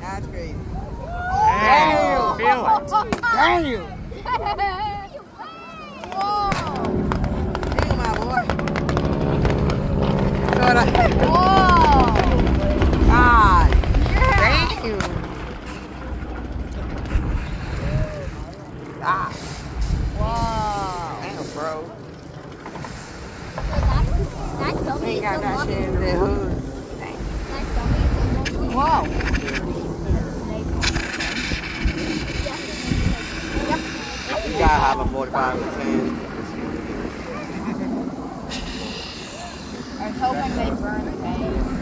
That's crazy. Damn! Feel Damn, my boy. Whoa! Ah, Whoa. damn, bro. That Ain't got that shit in the hood. Damn. That dummy is. Whoa. You gotta have a 45 and 10. I was hoping they burn it.